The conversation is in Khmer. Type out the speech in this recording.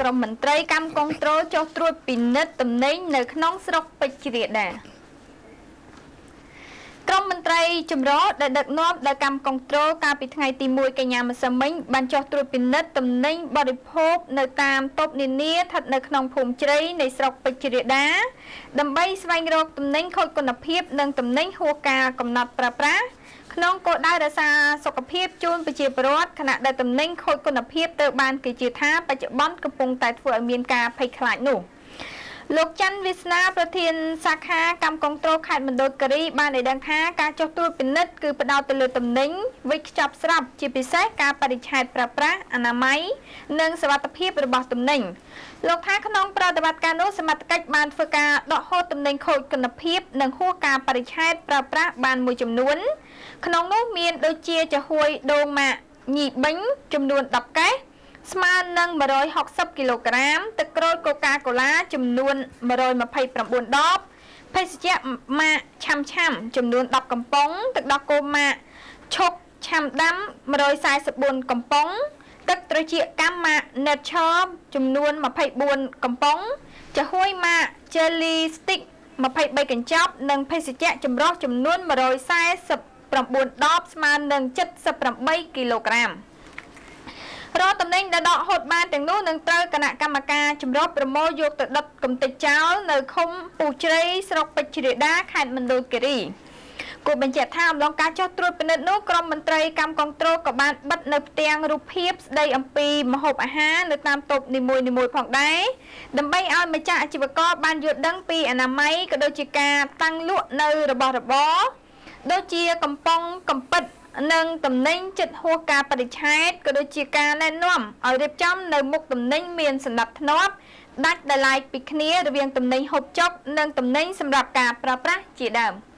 ក្រមមន្ត្រីកម្មគងត្រូលចុះត្រួតពិនិត្យទំនិញនៅក្នុងស្រុកពេជ្ររាដាក្រុមមន្ត្រីចម្រុះដែលដឹកនាំដោយកម្មកុងត្រូលកាលពីថ្ងៃទី1កញ្ញាម្សិលមិញបានចុះត្រួតពិនិត្យទំនិញបរិភោគនៅតាមតូបនានាស្ថិតនៅក្នុងភូមិជ្រៃនៃស្រុកពេជ្ររាដា ដើម្បីស្វែងរកទំនិញខូចគុណភាព និងទំនិញហួសការកំណត់ប្រើប្រាស់ ក្នុងគោលដៅរក្សាសុខភាពជូនប្រជាពលរដ្ឋខណៈដែលទំនិញខូចគុណភាពត្រូវបានគេជឿថាបច្ចុប្បន្នកំពុងតែធ្វើឲ្យមានការភ័យខ្លាចនោះ។ លោកច័ន្ទវាសនាប្រធានសាខាកម្មកុងត្រូលខេត្តមណ្ឌលគិរីបានឲ្យដឹងថាការចុះត្រួតពិនិត្យគឺផ្ដោតទៅលើទំនិញវិច្ចខ្ចប់ស្រាប់ជាពិសេសការបរិច្ឆេទប្រើប្រាស់អនាម័យនិងសវត្ថិភាពរបស់ទំនិញលោកថាក្នុងប្រតិបត្តិការនោះសមត្ថកិច្ចបានធ្វើការដកហូតទំនិញខូចគុណភាព និងហួសការបរិច្ឆេទប្រើប្រាស់បានមួយចំនួន ក្នុងនោះមានដូចជាចាហួយដូងម៉ាក់ញីបិញចំនួន10កែ សស្មើនឹង160គីឡូក្រាម ទឹកក្រូចកូកាកូឡាចំនួន129ដបភេសជ្ជៈម៉ាកឆាំឆាំចំនួន10កំប៉ុង ទឹកដោះគោម៉ាកឈុកឆាំដាំ144កំប៉ុង ទឹកត្រចៀកកាំម៉ាក Nature ចំនួន24កំប៉ុងចាហួយម៉ាក Jelly Stick 23កញ្ចប់ និងភេសជ្ជៈចម្រុះចំនួន149ដបស្មើនឹង78គីឡូក្រាម។ រាល់តំណែងដែលដកហូតបានទាំងនោះនឹងត្រូវគណៈកម្មការចម្រុះប្រមូលយកទៅដុតកំទេចចោលនៅឃុំពូជ្រៃស្រុកពេជ្ររាដាខេត្តមណ្ឌលគិរីគូបញ្ជាក់ថាអំឡុងការចុះត្រួតពិនិត្យនោះក្រុមមន្ត្រីកម្មកុងត្រូលក៏បានបិទនៅផ្ទាំងរូបភាពស្ដីអំពីម្ហូបអាហារនៅតាមតូបនីមួយៗផងដែរដើម្បីឲ្យម្ចាស់អាជីវករបានយល់ដឹងពីអនាម័យក៏ដូចជាការតាំងលក់នៅរបស់របរដូចជាកំប៉ុងកំពិត និងតំណែងចិត្តហួសការបរិច្ឆេទក៏ដូចជាការណែនាំឲ្យរៀបចំនៅមុខតំណែងមានសណ្ដាប់ធ្នាប់ដាច់ដោយឡែកពីគ្នារវាងតំណែងហូបចុកនិងតំណែងសម្រាប់ការប្រើប្រាស់ជាដើម។